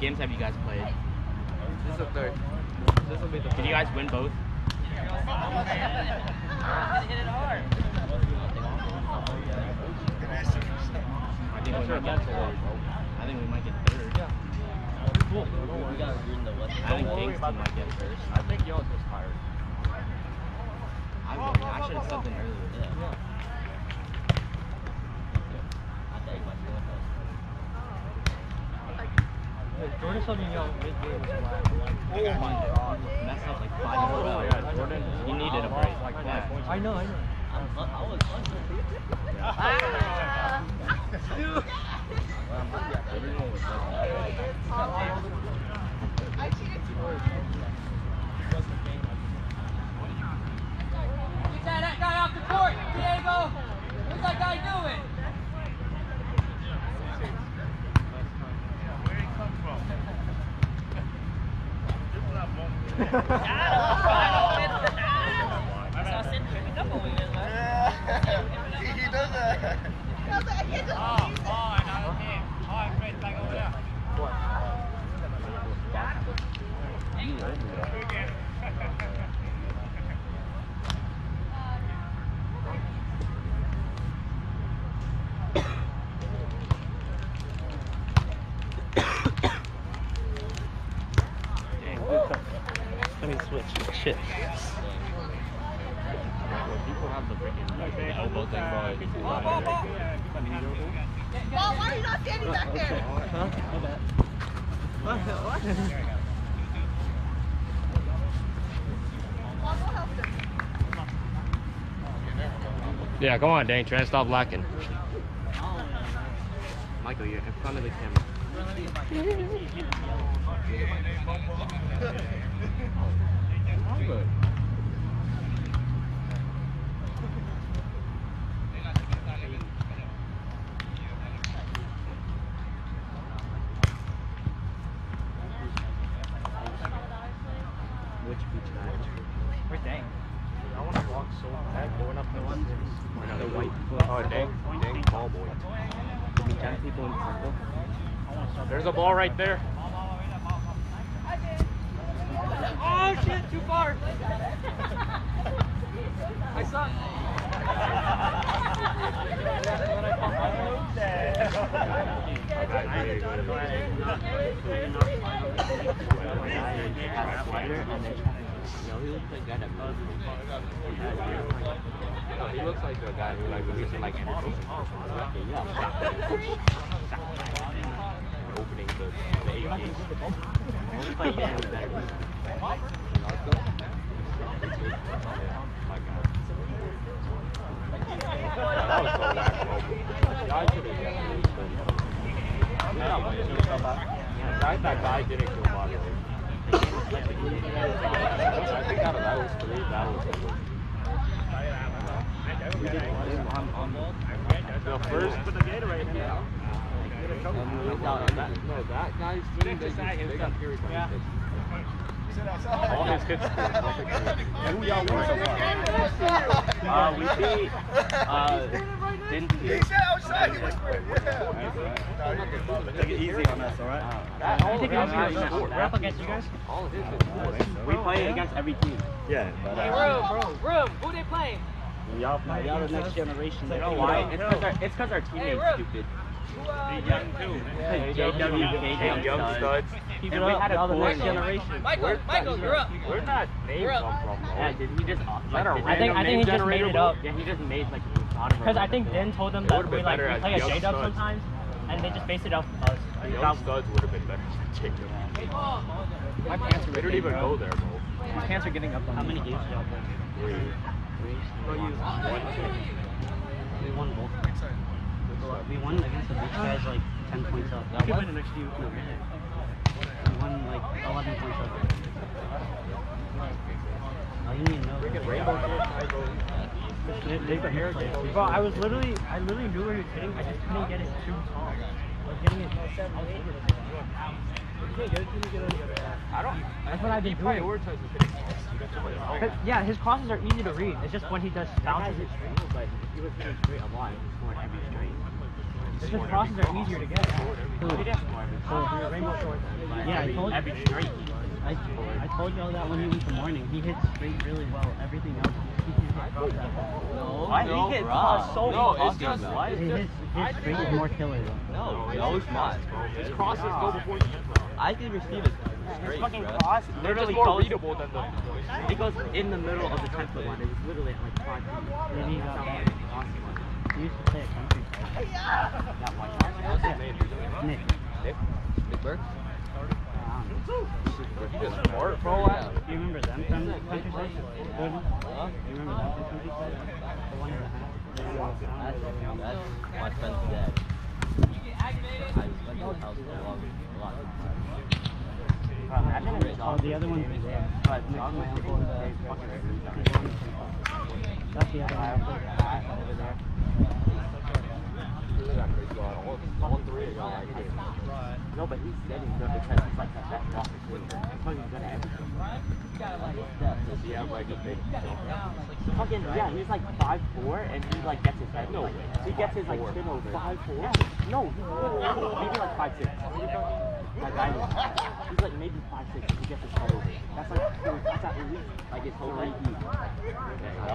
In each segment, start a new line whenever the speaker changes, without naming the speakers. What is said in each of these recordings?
games have you guys played?
This is the third. This will be the.
Did you guys win both? I think we might get third. I think we might get third.
Cool. We got in the what?
I think Kingston might get first.
I think y'all just tired.
I, really, I should have said them earlier.
Yeah. I think my feeling
Jordan told me y'all mid-game was whack.
Oh my god. Messed up like five in.
Yeah, oh Jordan.
He needed a break.
Like
Yeah.
I know, I know.
I'm, I was hungry. Well, I'm hungry after everyone was like,
Get that, that guy off the court, Diego. What's that guy
Let switch. Shit. People have the freaking elbow thing, bro.
Ball, ball, ball.
Paul, why are you not standing back there? Paul, go help.
Yeah, come on, Dane. Try to stop lacking.
Michael, you're in front of the camera. Which beach guy?
Where's Dang?
I want to walk so bad going up the one.
The white
Oh, dang, dang, ball boy.
Can we jump people in circle?
There's a ball right there.
Oh shit, too far. I saw.
No, he looks like the guy who like released like entertainment. Opening the the eight games. Narco? My God. That was so whack, bro. Guy should have definitely stood. Yeah, guy, that guy didn't kill Mario. I think out of that was three, that was the first for the Gatorade. Yeah. No, that, no, that guy's sitting there. They got carried by his All his hits. Who y'all won so far?
Uh, we beat, uh, didn't
He said outside, he whispered.
Take it easy on us, alright?
That,
I
of
think
his
was
hits
We're up against you guys.
All of his hits.
We play against every team.
Yeah, but
Hey, room, room, room. Who they playing?
y'all, y'all the next generation.
You know why? It's because our, it's 'cause our teammates
Rook.
stupid.
Uh,
JW, KJ,
Young studs.
And we had a
next generation.
Michael, Michael, you're up.
Where'd that name
You're up.
come from, bro?
Yeah, did he just uh,
I think I think he just made it up.
Yeah, he just made like
Because I think Den told them that we like we play a
young
Dub sometimes, and they just based it off us.
Young studs would have been better than Jacob.
My pants are
They even go there, bro.
My pants are getting up on
How many games did y'all play?
Three. Two.
We won both. We won against the Beach guys like 10 points up.
Keep winning next to you.
We won like 11 points up. All you need to know is
Rainbow
Bro, I was literally, I literally knew where he was hitting. I just couldn't get it too tall. I was getting it seven, eight.
I don't.
That's what I've been doing.
Prioritize the hitting balls. You got somebody else.
But yeah, his crosses are easy to read. It's just when he does bounces.
he was hitting straight a lot. He scored every straight.
It's just crosses are easier to get.
Who?
So, rainbow shorts.
Yeah, I told
Every straight.
I, I told y'all that when he went to morning. He hits straight really well. Everything else, he can't hit cross that well.
Why he hit cross so
No, it's
awesome,
just-
though.
why
His, his, his straight is more killer though.
No, no, it's not.
His crosses go before you.
I can receive it
His
straight,
fucking
bro.
cross
They're
literally
more
goes.
readable than the.
It goes in the middle of the 10 foot line. It's literally at like 5 feet. Maybe he got that awesome one. He used to play at country club. That white house.
What's his name?
Nick.
Nick? Nick Burke? He just smart, bro.
do you remember them from countryside? Gordon?
Huh?
Do you remember them from countryside? The one that had.
That's, that's my friend's dad. I just went to his house a long, a lot.
Oh, the other one's in there. But my uncle, is a fucking he's the That's the other uncle over there.
All three of y'all like it.
No, but he's getting good because he's like the best walker too. He's fucking good at everything.
Does he have like a big?
Fucking yeah, he's like five four and he like gets his head.
No way.
He gets his like spin over. Five four. Yeah. No, he's maybe like five six. That guy is. He's like maybe five six. He gets his head over. That's like that's at least like his whole right knee.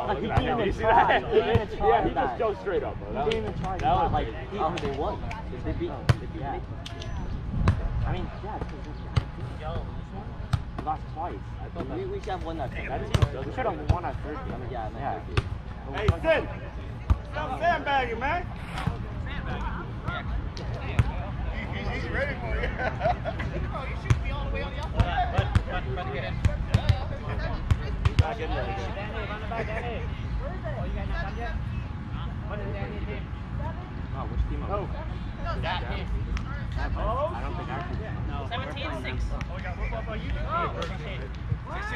Like he didn't even try. He didn't even try.
Yeah, he
that.
just jumped straight up, bro.
He
That
didn't
was,
even try.
that was
like
like,
oh, they won. They beat. They beat.
Yeah.
I mean, yeah. It's, it's, we lost twice. We, we should have won that. That team. We should have won our third game. I mean, yeah, yeah.
Hey, Sid! Stop sandbagging, man! He's, he's ready for you.
Oh, he should be all the way up. But, but,
but, yeah. back in there.
Oh, which team are we? I don't think our team.
No, 17 6.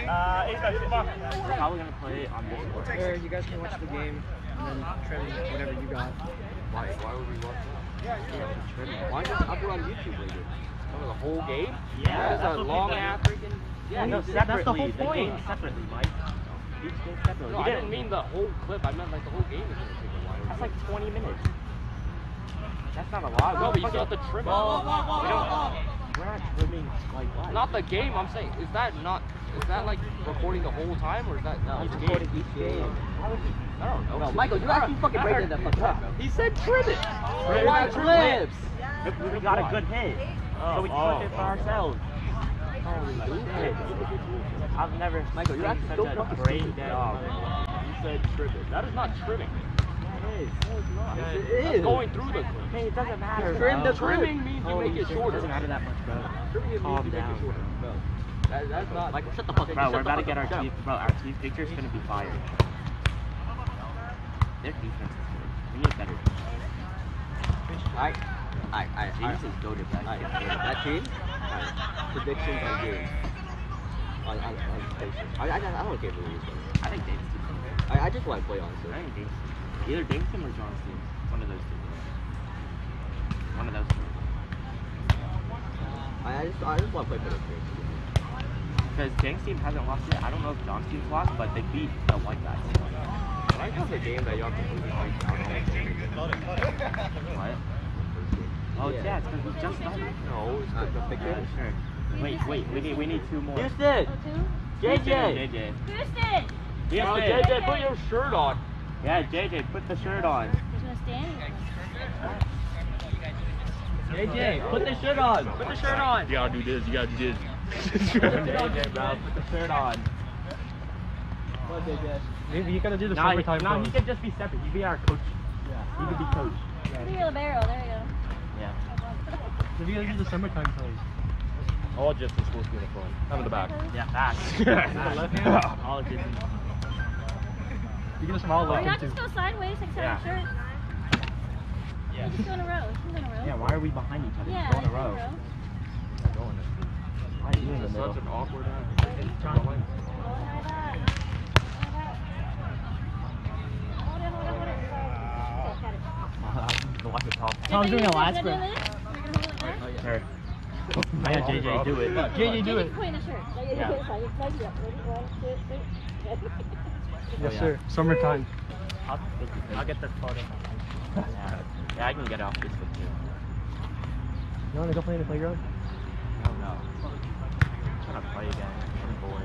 Uh.
We're probably gonna play on this
you guys can watch the game and then trim whatever you got.
Why? Why would we watch that?
Why just upload YouTube later?
The whole game?
Yeah, that's
a long ass.
Yeah, no,
That's the
separately.
whole point.
separately, Mike. Separately.
No, I didn't mean the whole clip. I meant like the whole game is.
That's like 20 minutes. That's not a lot.
No, but you still have to trim it.
We don't. We're not trimming like?
Not the game. I'm saying, is that not? Is that like recording the whole time, or is that
No,
each
it's
game?
recording each game.
I don't know.
No, Michael, you actually fucking breaking that fucking up, bro.
He said trim it.
Trim
Why
it.
trim
clips.
it?
We got a good hit. Oh, so we
Oh,
it for
oh.
ourselves. Holy shit. I've never
Michael, you're actually so fucking
brain dead
Oh. You said trim it. That is not trimming.
Yeah, it is.
It is. going through the clip.
Hey, it doesn't matter.
Trim the trimming means you
Holy
make it
shit,
shorter.
doesn't matter that much, bro.
Trimming means
Calm
you make
down,
it shorter.
bro.
That, that's not.
Michael, shut the fuck up.
Bro, we're about to get our
up.
teeth. Bro, our teeth picture's gonna be fire. Their defense is good. We need better.
I, I, I, I,
James is goaded that
I,
kid.
that team, I, predictions on games. On, on, on station. I, I, I don't care who it is. though.
I think James is good.
I, I just want to play honestly.
I think James. Either Jameson or John's team. One of those two. One of those two.
I, I just, I just want to play for the team.
Because James' team hasn't lost yet. I don't know if John's team's lost, but they beat the white guys.
I like how the game that y'all completely like down on.
What? Oh yeah, it's because we just started.
No, it's the, the picture.
Yeah, sure. Wait, wait, we need we need two more.
Houston!
JJ.
JJ!
JJ.
Houston!
Oh,
JJ.
JJ, put your shirt on.
Yeah, JJ, put the shirt on.
He's gonna.
JJ, put the shirt on. Put the shirt on.
You gotta do this. You gotta do this.
JJ, bro, put the shirt on.
What Maybe you gotta do the
Nah, he,
summertime
nah, he
pose.
could just be separate. He be our coach.
Yeah.
He could be oh. coach.
Look at the barrel. There you go.
Yeah.
Maybe you gotta do the summertime pose.
All just is supposed to be in the front. I'm in the back.
Yeah, back.
The left hand?
All just
You can smile
Or
like
not
him
just go sideways like
Yeah.
yeah. shirt.
Yeah.
Just go in a row. Just go in a row.
Yeah, why are we behind each other?
Yeah,
Go in a
just
row. Why are you in the middle?
such an awkward.
John.
Hold it, hold it. Hold it, hold it, hold it. Okay, it.
The it talk.
Tom's
Yeah,
doing
but
a
you
lat
guys
spread.
gonna do this? You're gonna hold it?
Sure. I had JJ do it.
JJ, do it.
Point in the shirt.
Yeah.
Ready? One, two, three.
Yes,
yeah.
sir. Summertime.
I'll, I'll get the photo. Yeah. Yeah, I can get off this with you.
You want to go play in the playground?
I don't know. I'm trying to play again. I'm bored.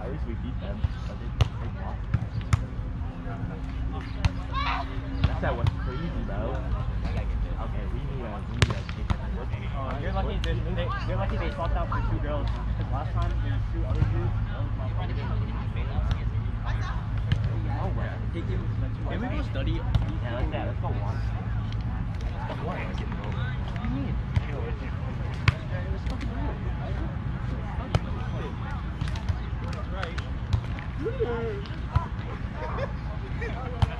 At least we beat them. but they- they lost. That set was crazy though. Okay, we need a we need a take that look.
Oh, you're lucky. They, they, you're lucky they swapped out for two girls. Because last time there was two other dudes. those motherfuckers-
Maybe we go study. Yeah, let's go watch. What do you mean?
Why